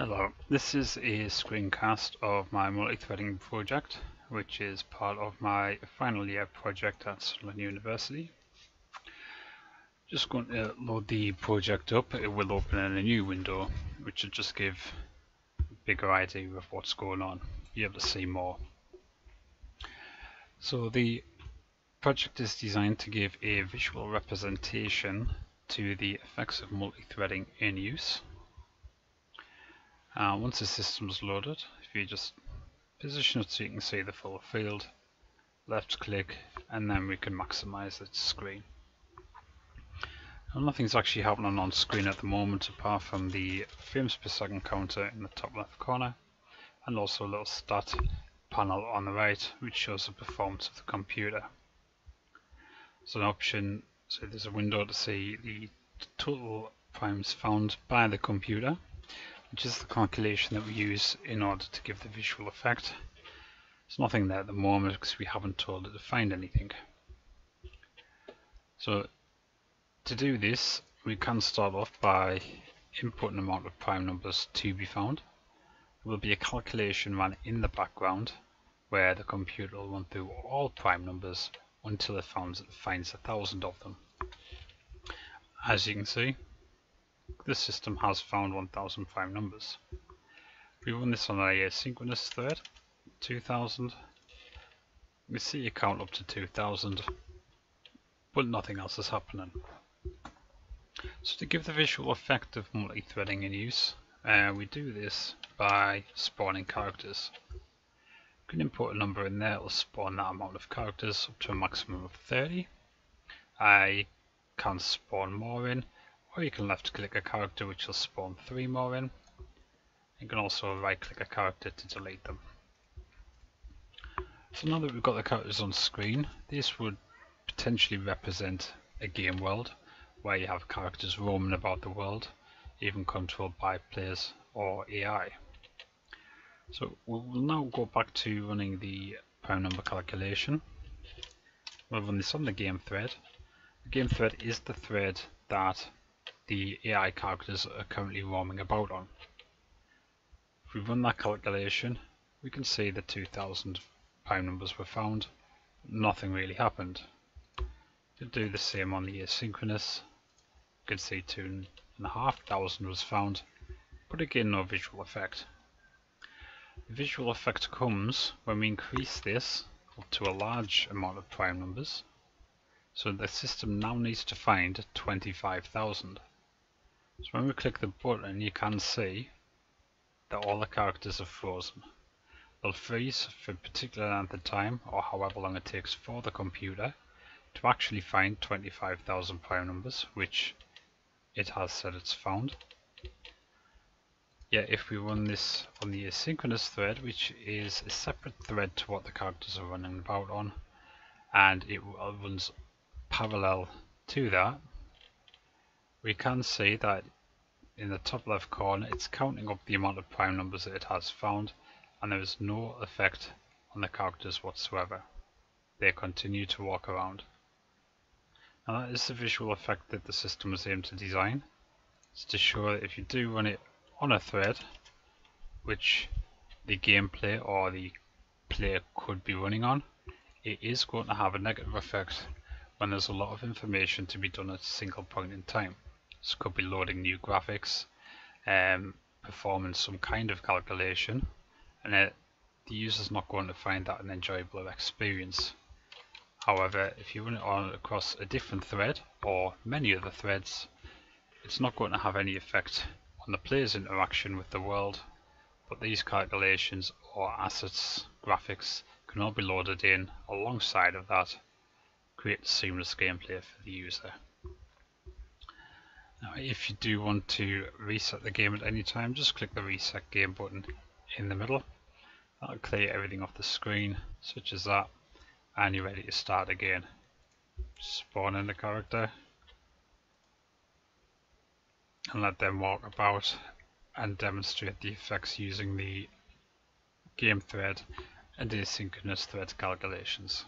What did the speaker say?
Hello, this is a screencast of my multi-threading project which is part of my final year project at Sunderland University. Just going to load the project up, it will open in a new window which will just give a bigger idea of what's going on, be able to see more. So the project is designed to give a visual representation to the effects of multi-threading in use uh, once the system is loaded, if you just position it so you can see the full field, left click, and then we can maximize its screen. nothing's actually happening on screen at the moment apart from the frames per second counter in the top left corner and also a little stat panel on the right which shows the performance of the computer. So an option, so there's a window to see the total primes found by the computer which is the calculation that we use in order to give the visual effect. There's nothing there at the moment because we haven't told it to find anything. So to do this we can start off by inputting the amount of prime numbers to be found. There will be a calculation run in the background where the computer will run through all prime numbers until it finds, finds a thousand of them. As you can see, this system has found 1005 numbers. We run this on a asynchronous thread, 2000. We see a count up to 2000, but nothing else is happening. So to give the visual effect of multi-threading in use, uh, we do this by spawning characters. You can input a number in there, it'll spawn that amount of characters up to a maximum of 30. I can spawn more in, or you can left click a character which will spawn three more in. You can also right click a character to delete them. So now that we've got the characters on screen, this would potentially represent a game world where you have characters roaming about the world, even controlled by players or AI. So we'll now go back to running the prime number calculation. We'll run this on the game thread. The game thread is the thread that the AI characters are currently roaming about on. If we run that calculation, we can see that 2000 prime numbers were found. Nothing really happened. To do the same on the asynchronous, you can see 2,500 was found, but again no visual effect. The visual effect comes when we increase this to a large amount of prime numbers, so the system now needs to find 25,000. So when we click the button you can see that all the characters are frozen. They'll freeze for a particular length of time or however long it takes for the computer to actually find 25,000 prime numbers which it has said it's found. Yeah, if we run this on the asynchronous thread which is a separate thread to what the characters are running about on and it uh, runs parallel to that we can see that in the top left corner it's counting up the amount of prime numbers that it has found and there is no effect on the characters whatsoever. They continue to walk around. Now that is the visual effect that the system was aimed to design. It's to show that if you do run it on a thread, which the gameplay or the player could be running on, it is going to have a negative effect when there's a lot of information to be done at a single point in time. This could be loading new graphics, um, performing some kind of calculation, and it, the user's not going to find that an enjoyable experience. However, if you run it on across a different thread or many other threads, it's not going to have any effect on the player's interaction with the world, but these calculations or assets, graphics, can all be loaded in alongside of that, create seamless gameplay for the user. Now if you do want to reset the game at any time, just click the reset game button in the middle. That'll clear everything off the screen, such as that, and you're ready to start again. Spawn in the character, and let them walk about and demonstrate the effects using the game thread and asynchronous thread calculations.